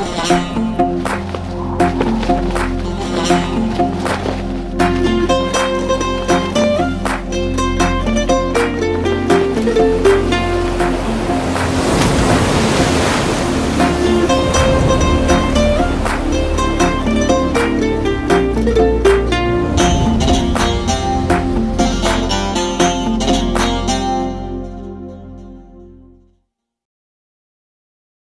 Música